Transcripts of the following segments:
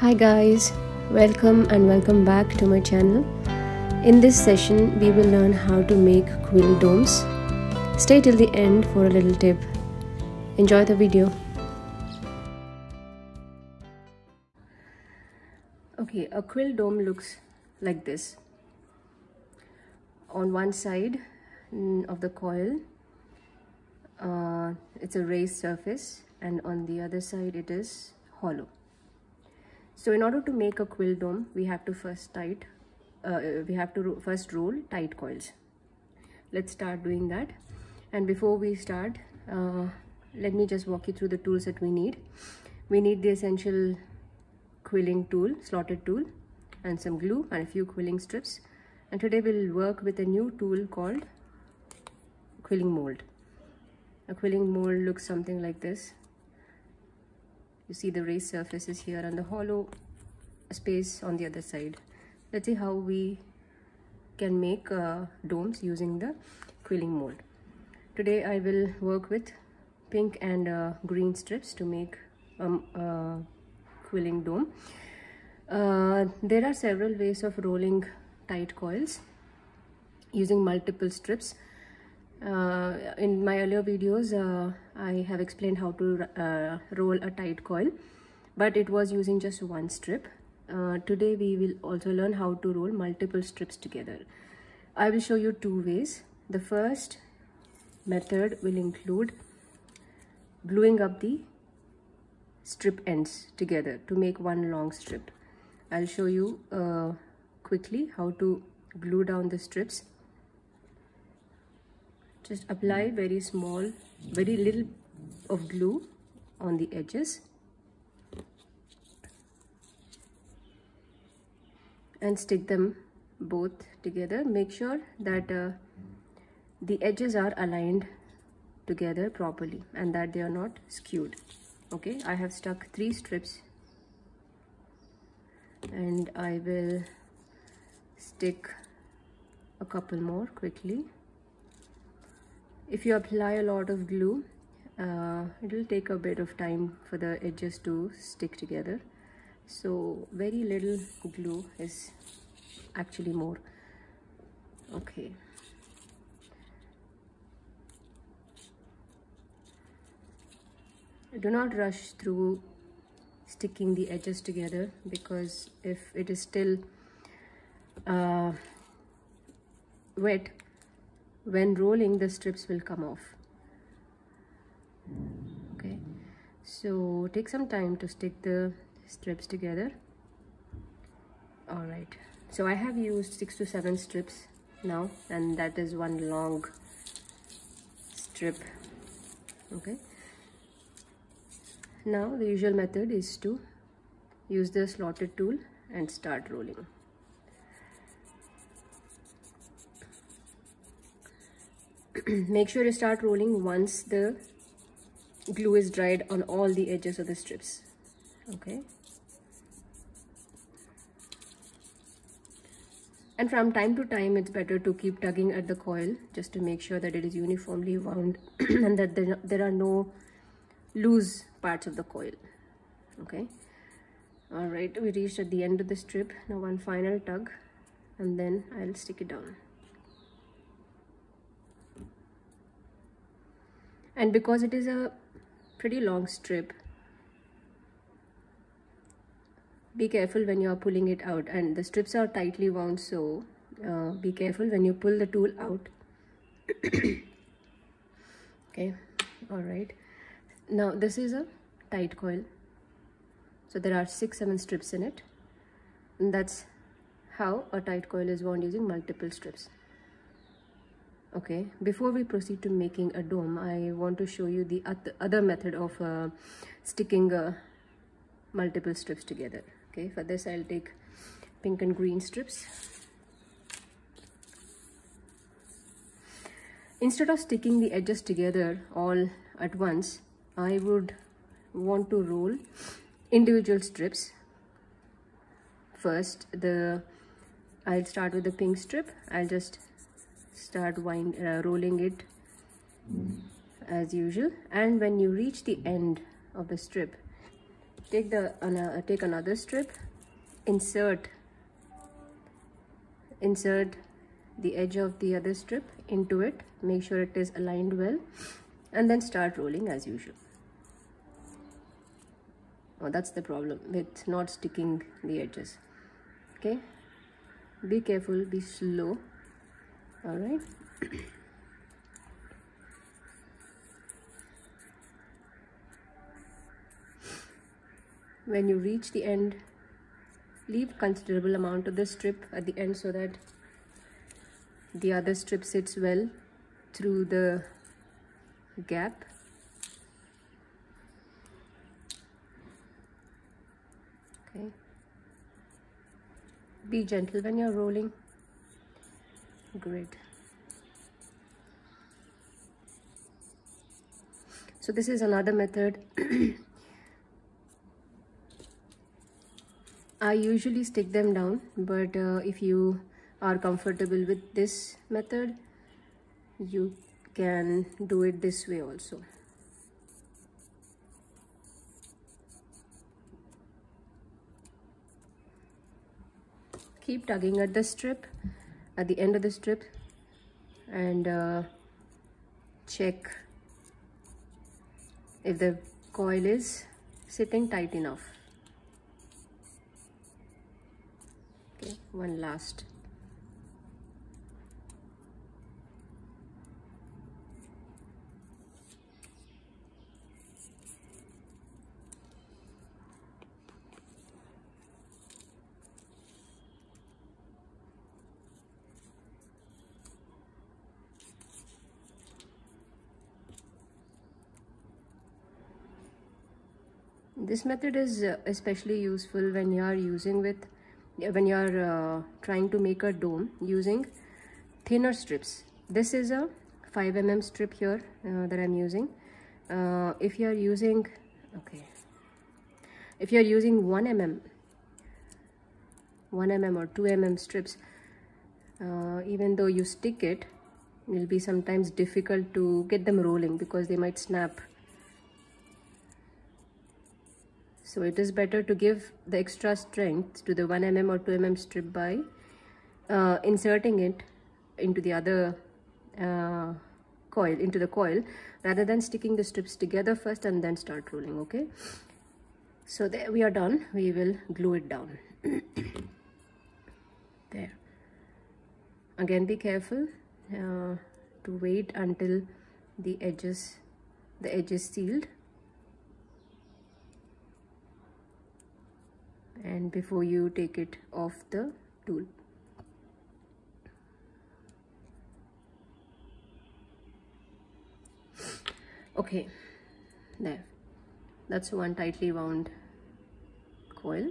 Hi guys, welcome and welcome back to my channel. In this session, we will learn how to make quill domes. Stay till the end for a little tip. Enjoy the video. Okay, a quill dome looks like this. On one side mm, of the coil, uh, it's a raised surface and on the other side it is hollow. So in order to make a quill dome, we have to first tight, uh, we have to ro first roll tight coils. Let's start doing that. And before we start, uh, let me just walk you through the tools that we need. We need the essential quilling tool, slotted tool, and some glue and a few quilling strips. And today we'll work with a new tool called quilling mold. A quilling mold looks something like this you see the raised surfaces here and the hollow space on the other side. Let's see how we can make uh, domes using the quilling mold. Today i will work with pink and uh, green strips to make a um, uh, quilling dome. Uh, there are several ways of rolling tight coils using multiple strips uh, in my earlier videos, uh, I have explained how to uh, roll a tight coil, but it was using just one strip. Uh, today we will also learn how to roll multiple strips together. I will show you two ways. The first method will include gluing up the strip ends together to make one long strip. I'll show you uh, quickly how to glue down the strips just apply very small very little of glue on the edges. And stick them both together. Make sure that uh, the edges are aligned together properly and that they are not skewed. Okay i have stuck three strips. And i will stick a couple more quickly if you apply a lot of glue uh, it will take a bit of time for the edges to stick together. So very little glue is actually more. Okay. Do not rush through sticking the edges together because if it is still uh, wet when rolling the strips will come off. Okay. So take some time to stick the strips together. All right so i have used six to seven strips now and that is one long strip. Okay. Now the usual method is to use the slotted tool and start rolling make sure you start rolling once the glue is dried on all the edges of the strips. Okay. And from time to time it's better to keep tugging at the coil just to make sure that it is uniformly wound and that there, there are no loose parts of the coil. Okay. All right we reached at the end of the strip. Now one final tug and then i'll stick it down and because it is a pretty long strip be careful when you are pulling it out. And the strips are tightly wound so uh, be careful when you pull the tool out. Okay all right. Now this is a tight coil. So there are six seven strips in it. And that's how a tight coil is wound using multiple strips okay. Before we proceed to making a dome i want to show you the other method of uh, sticking uh, multiple strips together. Okay. For this i'll take pink and green strips. Instead of sticking the edges together all at once i would want to roll individual strips. First the i'll start with the pink strip. I'll just start wind uh, rolling it as usual. And when you reach the end of the strip take the uh, take another strip insert insert the edge of the other strip into it. Make sure it is aligned well. And then start rolling as usual. Oh that's the problem with not sticking the edges. Okay? Be careful be slow all right. When you reach the end leave considerable amount of the strip at the end so that the other strip sits well through the gap. Okay. Be gentle when you're rolling great. So this is another method. I usually stick them down but uh, if you are comfortable with this method you can do it this way also. Keep tugging at the strip at the end of the strip and uh, check if the coil is sitting tight enough. Okay one last this method is uh, especially useful when you are using with when you are uh, trying to make a dome using thinner strips. This is a 5 mm strip here uh, that i'm using. Uh, if you are using okay. If you are using 1 mm 1 mm or 2 mm strips uh, even though you stick it it will be sometimes difficult to get them rolling because they might snap so it is better to give the extra strength to the 1 mm or 2 mm strip by uh, inserting it into the other uh, coil into the coil rather than sticking the strips together first and then start rolling okay? So there we are done. We will glue it down. There. Again be careful uh, to wait until the edges the edge is sealed and before you take it off the tool. Okay there. That's one tightly wound coil.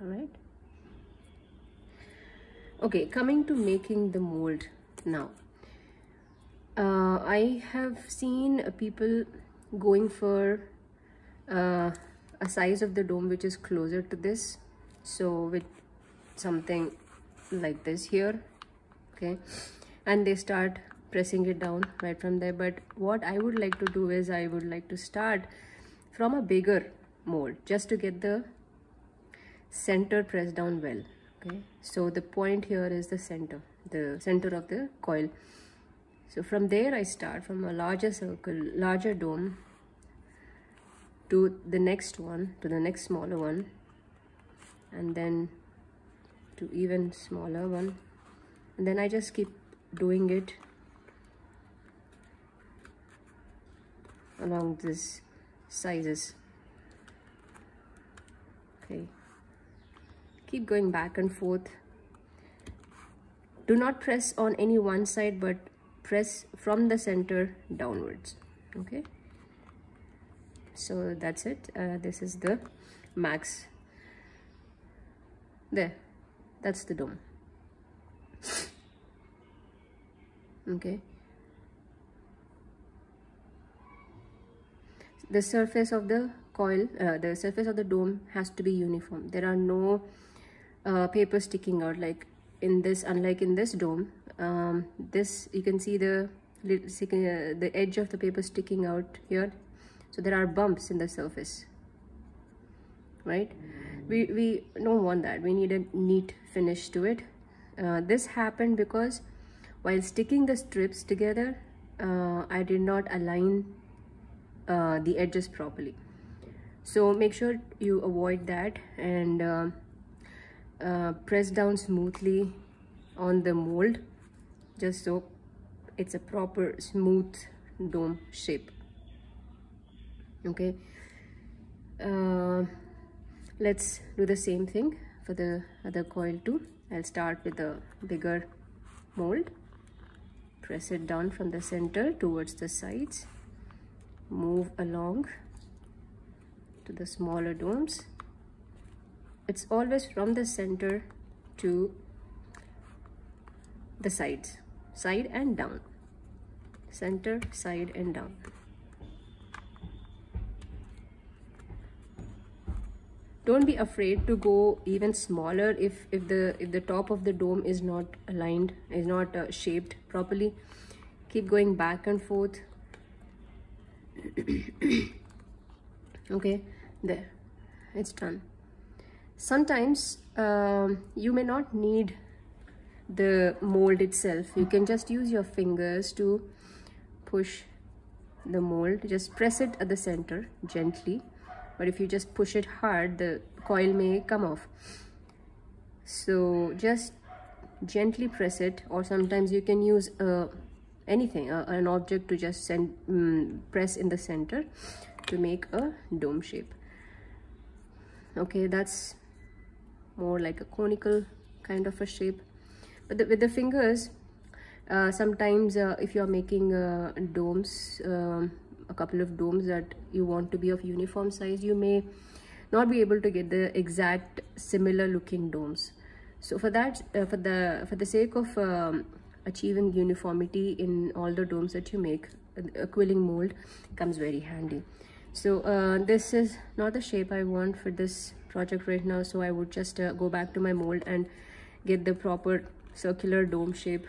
All right. Okay coming to making the mold now. Uh, I have seen people going for uh, a size of the dome which is closer to this. So with something like this here okay. And they start pressing it down right from there. But what i would like to do is i would like to start from a bigger mold just to get the center pressed down well okay. So the point here is the center the center of the coil. So from there i start from a larger circle larger dome to the next one to the next smaller one and then to even smaller one. And then I just keep doing it along these sizes. Okay. Keep going back and forth. Do not press on any one side but press from the center downwards. Okay so that's it. Uh, this is the max. There. That's the dome. Okay. The surface of the coil uh, the surface of the dome has to be uniform. There are no uh, paper sticking out like in this unlike in this dome um, this you can see the the edge of the paper sticking out here so there are bumps in the surface right? We we don't want that. We need a neat finish to it. Uh, this happened because while sticking the strips together uh, I did not align uh, the edges properly. So make sure you avoid that and uh, uh, press down smoothly on the mold just so it's a proper smooth dome shape okay. Uh, let's do the same thing for the other coil too I'll start with the bigger mold. Press it down from the center towards the sides. Move along to the smaller domes. It's always from the center to the sides side and down. Center side and down don't be afraid to go even smaller if if the if the top of the dome is not aligned is not uh, shaped properly. Keep going back and forth. Okay there. It's done. Sometimes um, you may not need the mold itself. You can just use your fingers to push the mold. Just press it at the center gently but if you just push it hard the coil may come off. So just gently press it or sometimes you can use uh, anything uh, an object to just send um, press in the center to make a dome shape. Okay that's more like a conical kind of a shape. But the, with the fingers uh, sometimes uh, if you're making uh, domes um, a couple of domes that you want to be of uniform size you may not be able to get the exact similar looking domes. So for that uh, for the for the sake of um, achieving uniformity in all the domes that you make a quilling mold comes very handy. So uh, this is not the shape I want for this project right now so I would just uh, go back to my mold and get the proper circular dome shape.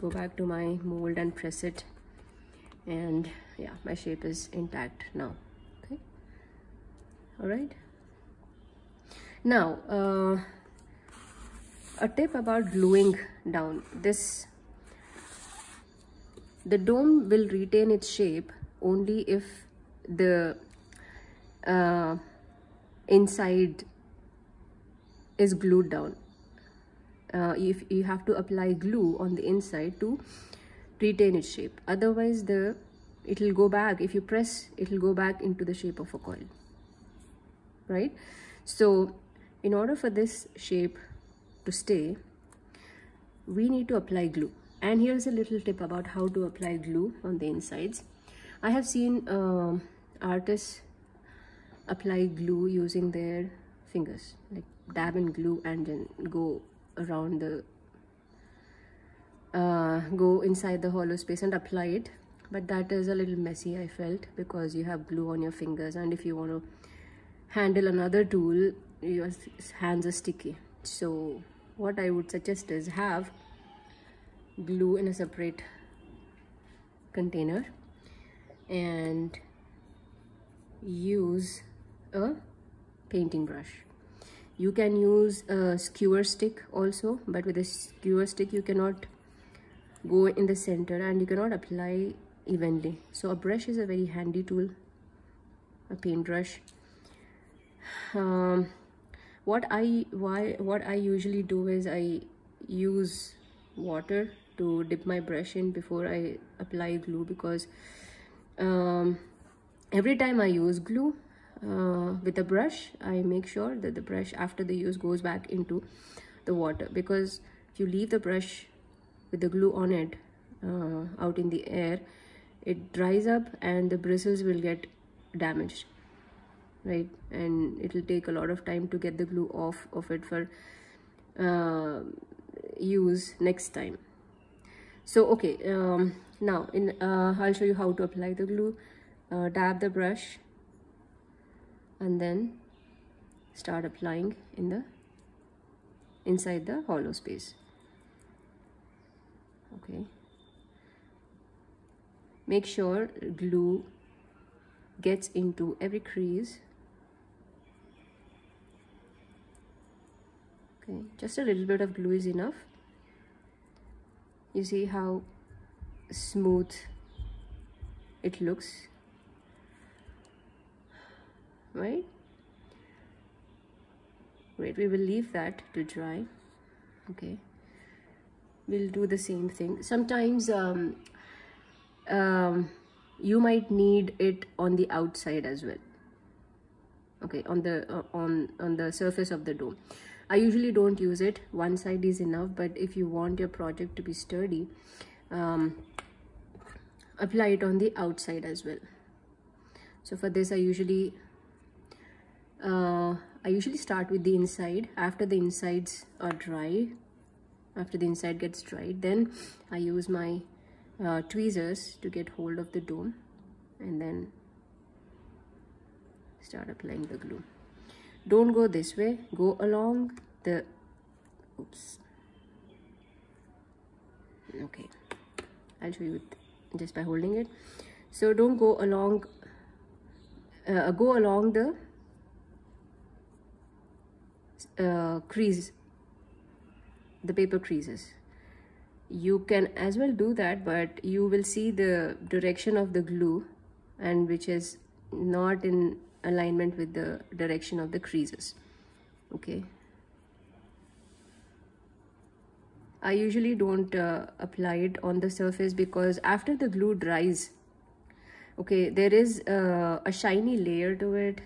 Go back to my mold and press it and yeah my shape is intact now. Okay. All right. Now uh, a tip about gluing down. This the dome will retain its shape only if the uh, inside is glued down. Uh, if you have to apply glue on the inside to retain its shape. Otherwise the it will go back if you press it will go back into the shape of a coil. Right? So in order for this shape to stay we need to apply glue. And here's a little tip about how to apply glue on the insides. I have seen uh, artists apply glue using their fingers like dab in glue and then go around the uh, go inside the hollow space and apply it. But that is a little messy I felt because you have glue on your fingers and if you want to handle another tool your hands are sticky. So what I would suggest is have glue in a separate container and use a painting brush. You can use a skewer stick also but with a skewer stick you cannot go in the center and you cannot apply evenly. So a brush is a very handy tool a paintbrush. Um, what i why what i usually do is i use water to dip my brush in before i apply glue because um, every time i use glue uh, with a brush I make sure that the brush after the use goes back into the water because if you leave the brush with the glue on it uh, out in the air it dries up and the bristles will get damaged right? And it will take a lot of time to get the glue off of it for uh, use next time. So okay um, now in uh, I'll show you how to apply the glue. Uh, dab the brush and then start applying in the inside the hollow space okay. Make sure glue gets into every crease. Okay just a little bit of glue is enough. You see how smooth it looks right? Great we will leave that to dry. Okay we'll do the same thing. Sometimes um, um, you might need it on the outside as well. Okay on the uh, on on the surface of the dome. I usually don't use it. One side is enough but if you want your project to be sturdy um, apply it on the outside as well. So for this i usually uh, i usually start with the inside. After the insides are dry after the inside gets dried then i use my uh, tweezers to get hold of the dome and then start applying the glue. Don't go this way. Go along the oops. Okay. I'll show you just by holding it. So don't go along uh, go along the uh, crease the paper creases. You can as well do that but you will see the direction of the glue and which is not in alignment with the direction of the creases. Okay. I usually don't uh, apply it on the surface because after the glue dries okay there is uh, a shiny layer to it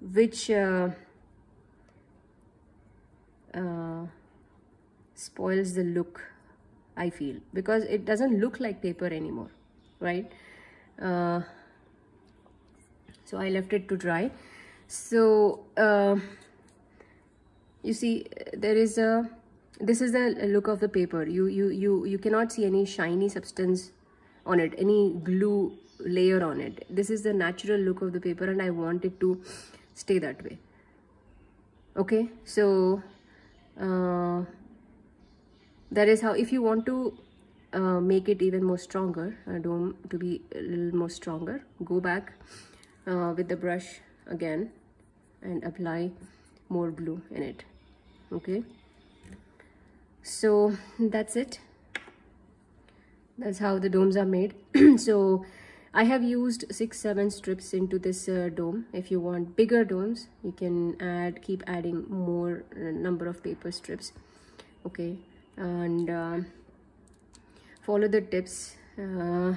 which uh, uh spoils the look I feel. Because it doesn't look like paper anymore right? Uh, so I left it to dry. So uh, you see there is a this is the look of the paper. You you you you cannot see any shiny substance on it any glue layer on it. This is the natural look of the paper and I want it to stay that way. Okay? So uh, that is how if you want to uh, make it even more stronger uh, dome to be a little more stronger go back uh, with the brush again and apply more blue in it. Okay? So that's it. That's how the domes are made. So I have used six seven strips into this uh, dome. If you want bigger domes you can add keep adding more uh, number of paper strips. Okay and uh, follow the tips. Uh,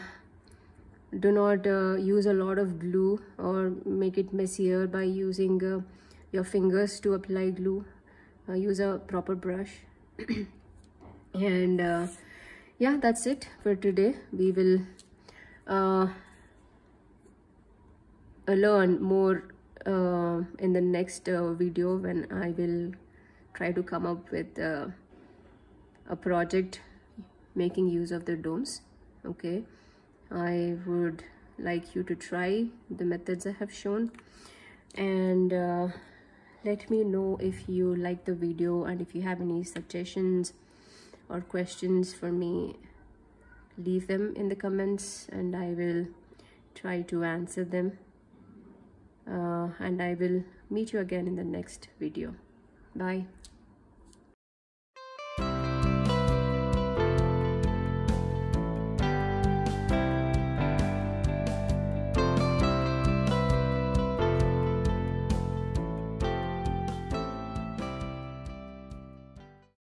do not uh, use a lot of glue or make it messier by using uh, your fingers to apply glue. Uh, use a proper brush. And uh, yeah that's it for today. We will learn more in the next video when I will try to come up with a project making use of the domes okay? I would like you to try the methods I have shown. And uh, let me know if you like the video and if you have any suggestions or questions for me. Leave them in the comments and I will try to answer them. Uh, and I will meet you again in the next video. Bye